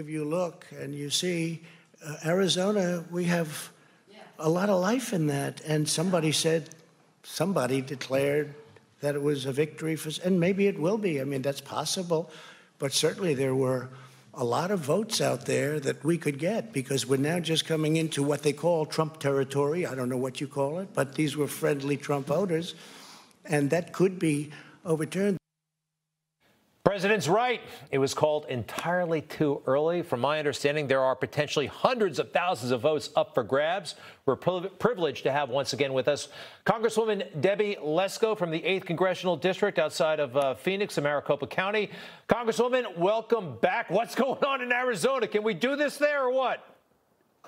if you look and you see uh, Arizona, we have a lot of life in that. And somebody said, somebody declared that it was a victory for, and maybe it will be. I mean, that's possible. But certainly there were a lot of votes out there that we could get because we're now just coming into what they call Trump territory. I don't know what you call it, but these were friendly Trump voters. And that could be overturned. President's right. It was called entirely too early. From my understanding, there are potentially hundreds of thousands of votes up for grabs. We're privileged to have once again with us Congresswoman Debbie Lesko from the 8th Congressional District outside of uh, Phoenix, Maricopa County. Congresswoman, welcome back. What's going on in Arizona? Can we do this there or what?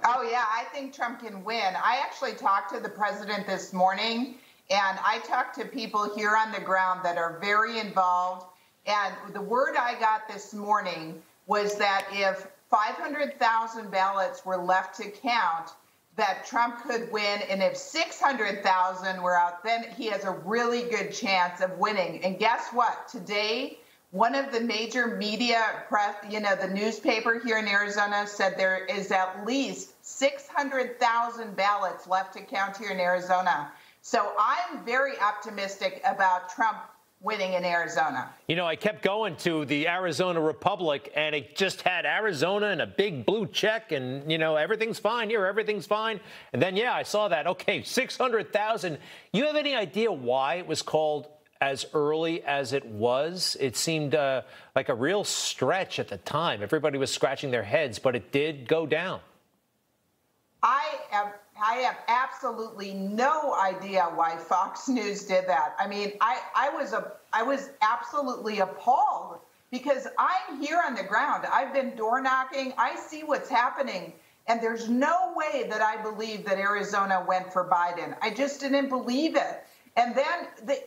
Oh, yeah, I think Trump can win. I actually talked to the president this morning, and I talked to people here on the ground that are very involved and the word I got this morning was that if 500,000 ballots were left to count, that Trump could win. And if 600,000 were out, then he has a really good chance of winning. And guess what? Today, one of the major media press, you know, the newspaper here in Arizona said there is at least 600,000 ballots left to count here in Arizona. So I'm very optimistic about Trump winning in Arizona. You know, I kept going to the Arizona Republic, and it just had Arizona and a big blue check, and, you know, everything's fine here, everything's fine. And then, yeah, I saw that. Okay, 600,000. You have any idea why it was called as early as it was? It seemed uh, like a real stretch at the time. Everybody was scratching their heads, but it did go down. I am I have absolutely no idea why Fox News did that. I mean, I, I was a I was absolutely appalled because I'm here on the ground. I've been door knocking. I see what's happening. And there's no way that I believe that Arizona went for Biden. I just didn't believe it. And then the,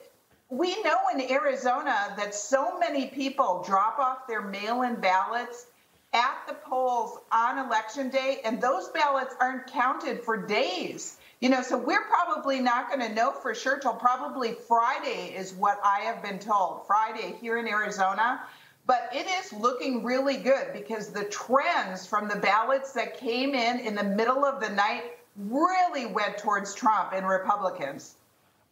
we know in Arizona that so many people drop off their mail in ballots at the polls on election day, and those ballots aren't counted for days. You know, so we're probably not going to know for sure till probably Friday, is what I have been told. Friday here in Arizona. But it is looking really good because the trends from the ballots that came in in the middle of the night really went towards Trump and Republicans.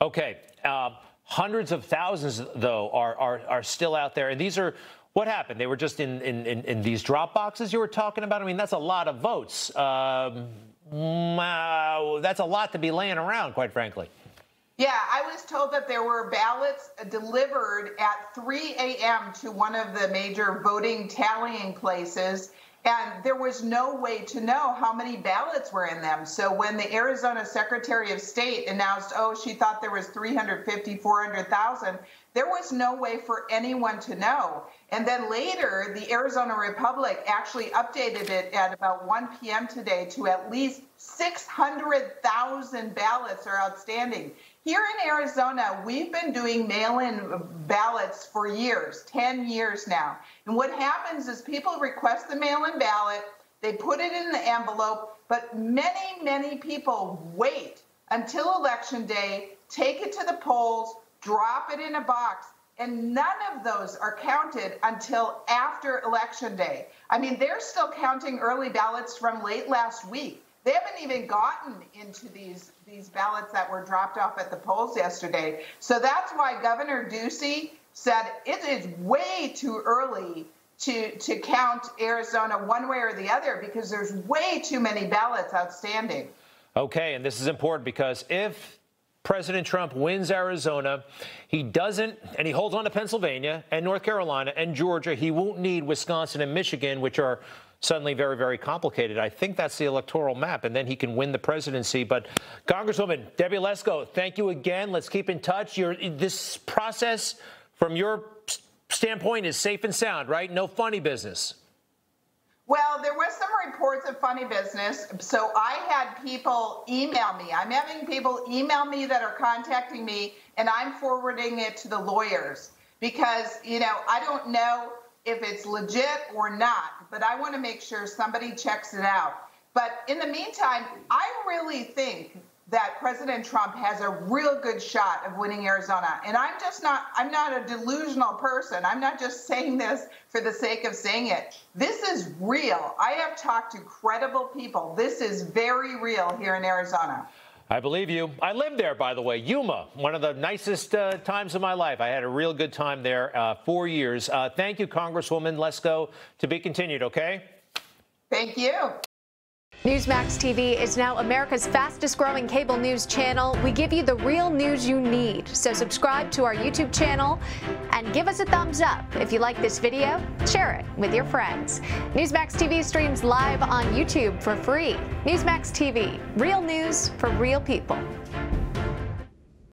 Okay. Uh, hundreds of thousands, though, are, are, are still out there. And these are what happened? They were just in, in, in, in, these drop boxes you were talking about? I mean, that's a lot of votes. Um, that's a lot to be laying around, quite frankly. Yeah, I was told that there were ballots delivered at 3 a.m. to one of the major voting tallying places, and there was no way to know how many ballots were in them. So when the Arizona Secretary of State announced, oh, she thought there was 350, 400,000, there was no way for anyone to know. And then later, the Arizona Republic actually updated it at about 1 p.m. today to at least 600,000 ballots are outstanding. Here in Arizona, we've been doing mail in ballots for years, 10 years now. And what happens is people request the mail in ballot, they put it in the envelope, but many, many people wait until election day, take it to the polls, drop it in a box, and none of those are counted until after election day. I mean, they're still counting early ballots from late last week. They haven't even gotten into these these ballots that were dropped off at the polls yesterday. So that's why Governor Ducey said it is way too early to to count Arizona one way or the other because there's way too many ballots outstanding. Okay, and this is important because if President Trump wins Arizona. He doesn't, and he holds on to Pennsylvania and North Carolina and Georgia. He won't need Wisconsin and Michigan, which are suddenly very, very complicated. I think that's the electoral map, and then he can win the presidency. But Congresswoman Debbie Lesko, thank you again. Let's keep in touch. Your, this process, from your standpoint, is safe and sound, right? No funny business. Well, there was some reports of funny business. So I had people email me. I'm having people email me that are contacting me, and I'm forwarding it to the lawyers because, you know, I don't know if it's legit or not, but I want to make sure somebody checks it out. But in the meantime, I really think that President Trump has a real good shot of winning Arizona. And I'm just not I'm not a delusional person. I'm not just saying this for the sake of saying it. This is real. I have talked to credible people. This is very real here in Arizona. I believe you. I lived there, by the way. Yuma, one of the nicest uh, times of my life. I had a real good time there, uh, four years. Uh, thank you, Congresswoman. Let's to be continued, okay? Thank you. Newsmax TV is now America's fastest growing cable news channel. We give you the real news you need. So subscribe to our YouTube channel and give us a thumbs up. If you like this video, share it with your friends. Newsmax TV streams live on YouTube for free. Newsmax TV, real news for real people.